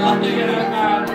good